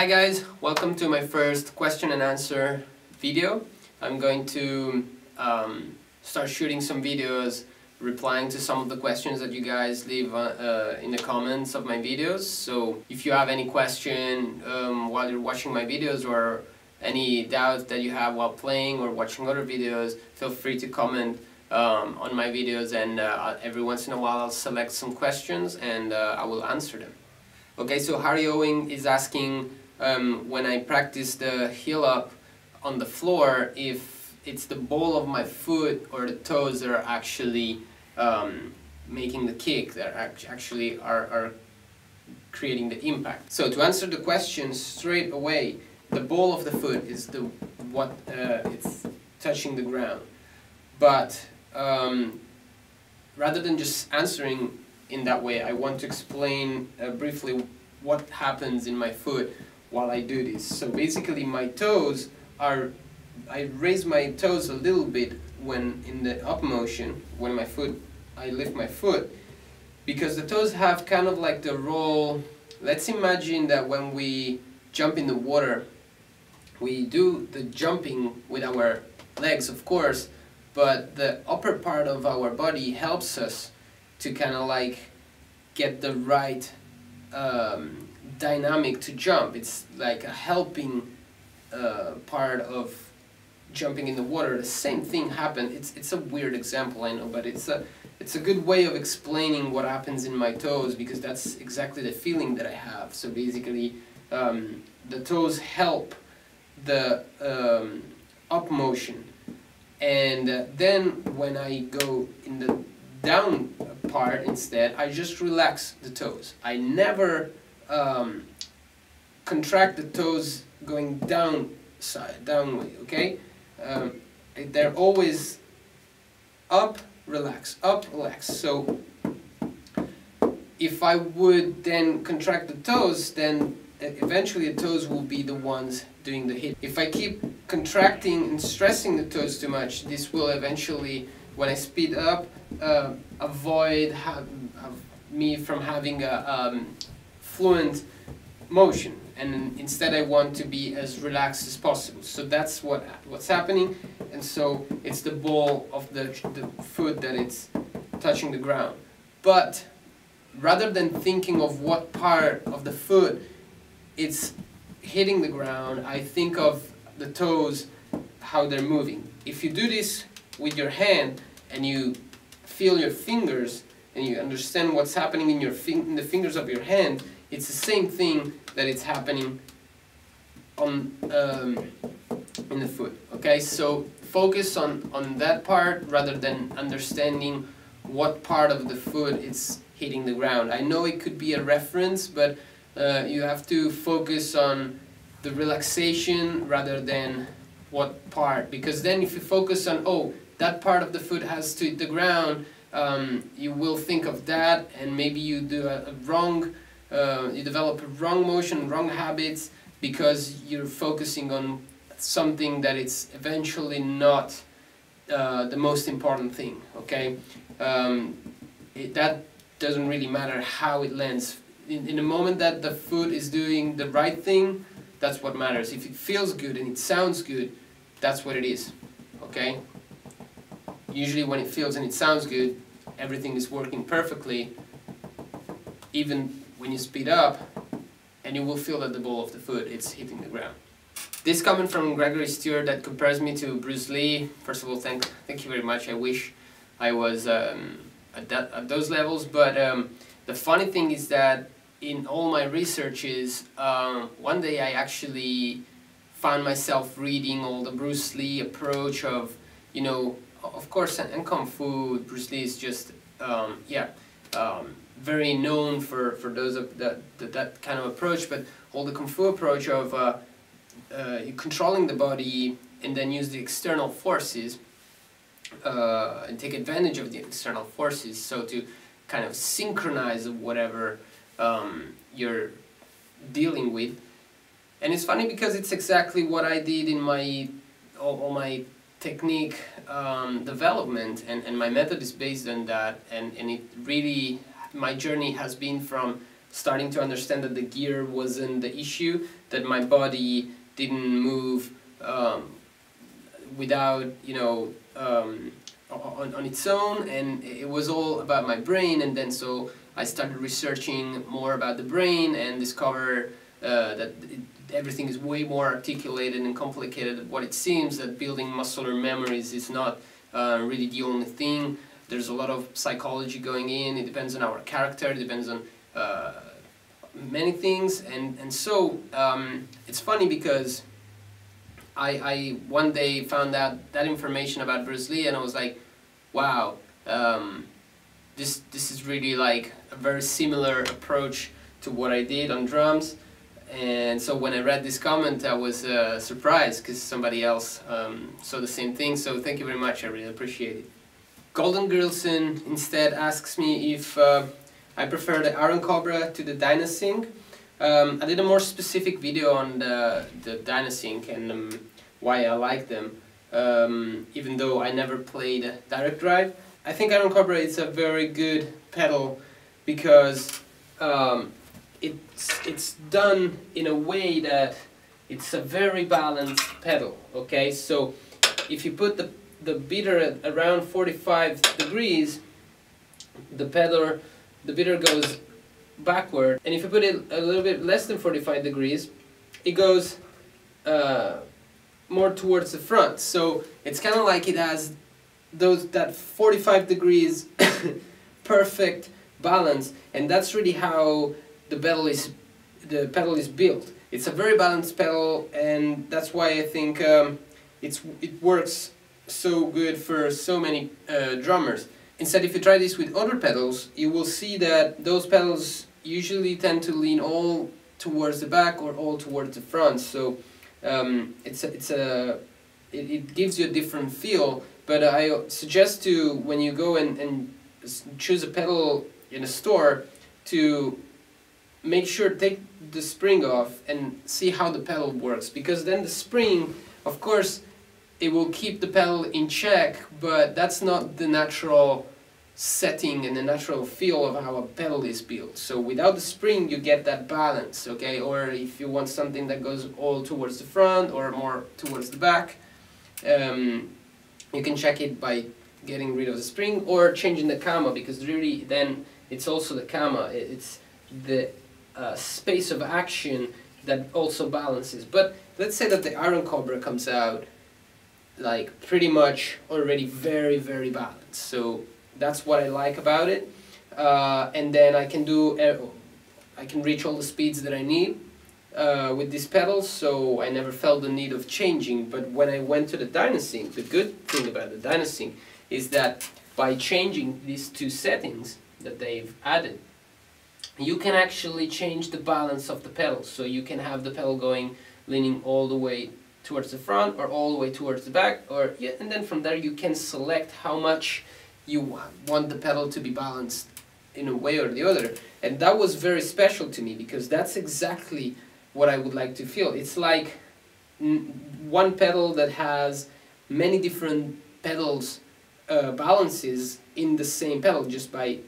Hi guys, welcome to my first question and answer video. I'm going to um, start shooting some videos replying to some of the questions that you guys leave uh, uh, in the comments of my videos. So if you have any question um, while you're watching my videos or any doubts that you have while playing or watching other videos, feel free to comment um, on my videos and uh, every once in a while I'll select some questions and uh, I will answer them. Okay, so Harry Owing is asking um, when I practice the heel up on the floor if it's the ball of my foot or the toes that are actually um, making the kick that actually are, are creating the impact. So to answer the question straight away, the ball of the foot is the what uh, it's touching the ground. But um, rather than just answering in that way, I want to explain uh, briefly what happens in my foot while I do this. So basically my toes are, I raise my toes a little bit when in the up motion, when my foot, I lift my foot, because the toes have kind of like the role, let's imagine that when we jump in the water, we do the jumping with our legs of course, but the upper part of our body helps us to kind of like get the right um, dynamic to jump. It's like a helping uh, part of jumping in the water. The same thing happened. It's it's a weird example, I know, but it's a it's a good way of explaining what happens in my toes because that's exactly the feeling that I have. So basically, um, the toes help the um, up motion, and uh, then when I go in the down part instead, I just relax the toes. I never um, contract the toes going down side, down way, okay? Um, they're always up, relax, up, relax. So if I would then contract the toes, then eventually the toes will be the ones doing the hit. If I keep contracting and stressing the toes too much, this will eventually, when I speed up, uh, avoid me from having a um, fluent motion and instead I want to be as relaxed as possible. So that's what what's happening and so it's the ball of the, the foot that it's touching the ground. But rather than thinking of what part of the foot it's hitting the ground, I think of the toes, how they're moving. If you do this with your hand and you feel your fingers and you understand what's happening in your in the fingers of your hand, it's the same thing that it's happening on um, in the foot. Okay, so focus on on that part rather than understanding what part of the foot it's hitting the ground. I know it could be a reference, but uh, you have to focus on the relaxation rather than what part because then if you focus on oh that part of the foot has to hit the ground um, you will think of that and maybe you do a, a wrong uh, you develop wrong motion, wrong habits because you're focusing on something that it's eventually not uh, the most important thing, okay? Um, it, that doesn't really matter how it lands. In, in the moment that the foot is doing the right thing, that's what matters. If it feels good and it sounds good, that's what it is, okay? Usually when it feels and it sounds good, everything is working perfectly, even when you speed up, and you will feel that the ball of the foot is hitting the ground. This comment from Gregory Stewart that compares me to Bruce Lee. First of all, thank thank you very much. I wish I was um, at that at those levels. But um, the funny thing is that in all my researches, um, one day I actually found myself reading all the Bruce Lee approach of, you know, of course, and Kung Fu. Bruce Lee is just, um, yeah. Um, very known for, for those of that, that, that kind of approach, but all the Kung Fu approach of uh, uh, controlling the body and then use the external forces uh, and take advantage of the external forces so to kind of synchronize whatever um, you're dealing with. And it's funny because it's exactly what I did in my all, all my technique um, development and, and my method is based on that and, and it really my journey has been from starting to understand that the gear wasn't the issue, that my body didn't move um, without, you know, um, on, on its own, and it was all about my brain, and then so I started researching more about the brain and discover uh, that it, everything is way more articulated and complicated than what it seems, that building muscular memories is not uh, really the only thing. There's a lot of psychology going in, it depends on our character, it depends on uh, many things, and, and so um, it's funny because I, I one day found out that information about Bruce Lee and I was like, wow, um, this, this is really like a very similar approach to what I did on drums. And so when I read this comment, I was uh, surprised because somebody else um, saw the same thing. So thank you very much. I really appreciate it. Golden Grillson instead asks me if uh, I prefer the Iron Cobra to the Dynasync. Um, I did a more specific video on the, the Dynasync and um, why I like them, um, even though I never played Direct Drive. I think Iron Cobra is a very good pedal because um, it's it's done in a way that it's a very balanced pedal okay so if you put the the beater at around 45 degrees the pedal the beater goes backward. And if you put it a little bit less than 45 degrees it goes uh, more towards the front. So it's kind of like it has those that 45 degrees perfect balance. And that's really how the pedal is the pedal is built. It's a very balanced pedal, and that's why I think um, it's it works so good for so many uh, drummers. Instead, if you try this with other pedals, you will see that those pedals usually tend to lean all towards the back or all towards the front. So um, it's a, it's a it, it gives you a different feel. But I suggest to when you go and, and choose a pedal in a store to make sure take the spring off and see how the pedal works because then the spring of course it will keep the pedal in check but that's not the natural setting and the natural feel of how a pedal is built. So without the spring you get that balance okay? Or if you want something that goes all towards the front or more towards the back um, you can check it by getting rid of the spring or changing the cama because really then it's also the cama it's the uh, space of action that also balances. But let's say that the Iron Cobra comes out like pretty much already very, very balanced. So that's what I like about it. Uh, and then I can do, I can reach all the speeds that I need uh, with these pedals, so I never felt the need of changing. But when I went to the Dynasync, the good thing about the Dynasync is that by changing these two settings that they've added, you can actually change the balance of the pedals. So you can have the pedal going, leaning all the way towards the front or all the way towards the back or yeah, and then from there you can select how much you want the pedal to be balanced in a way or the other. And that was very special to me because that's exactly what I would like to feel. It's like one pedal that has many different pedals uh, balances in the same pedal just by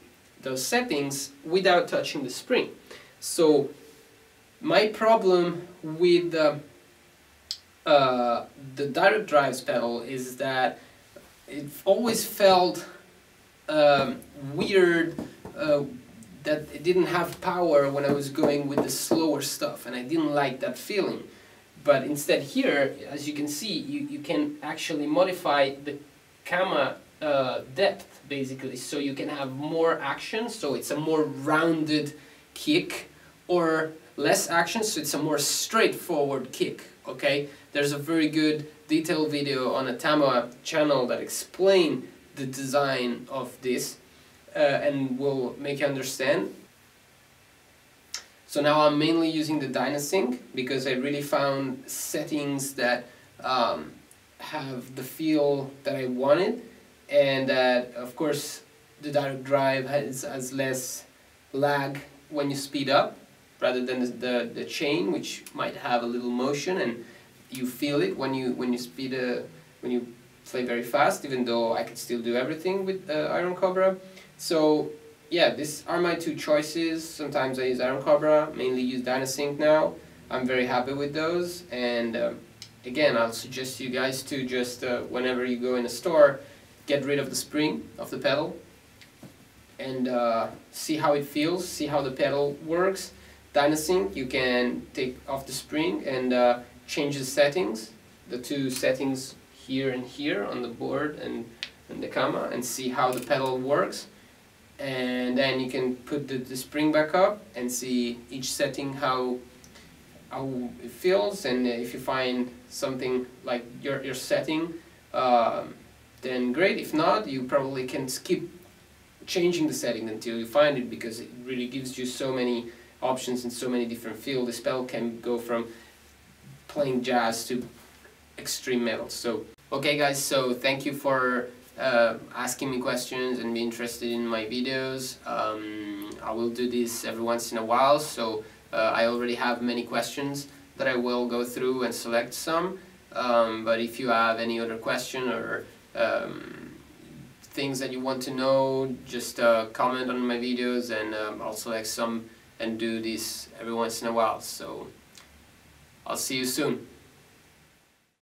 those settings without touching the spring. So my problem with the, uh, the direct drives pedal is that it always felt um, weird uh, that it didn't have power when I was going with the slower stuff and I didn't like that feeling. But instead here, as you can see, you, you can actually modify the cama uh, depth basically so you can have more action so it's a more rounded kick or less action so it's a more straightforward kick okay? There's a very good detailed video on a Tama channel that explain the design of this uh, and will make you understand. So now I'm mainly using the Dynasync because I really found settings that um, have the feel that I wanted and that of course the direct drive has, has less lag when you speed up rather than the, the, the chain which might have a little motion and you feel it when you when you speed uh, when you play very fast even though I could still do everything with uh, Iron Cobra so yeah, these are my two choices. Sometimes I use Iron Cobra, mainly use Dynasync now. I'm very happy with those and um, again I'll suggest you guys to just uh, whenever you go in a store get rid of the spring of the pedal and uh, see how it feels, see how the pedal works. Dynasync you can take off the spring and uh, change the settings, the two settings here and here on the board and, and the Kama and see how the pedal works. And then you can put the, the spring back up and see each setting how how it feels. And if you find something like your, your setting uh, then great. If not you probably can skip changing the setting until you find it because it really gives you so many options in so many different feels. The spell can go from playing jazz to extreme metal so okay guys so thank you for uh, asking me questions and be interested in my videos. Um, I will do this every once in a while, so uh, I already have many questions that I will go through and select some. Um, but if you have any other question or um, things that you want to know, just uh, comment on my videos and um, I'll select some and do this every once in a while. So I'll see you soon.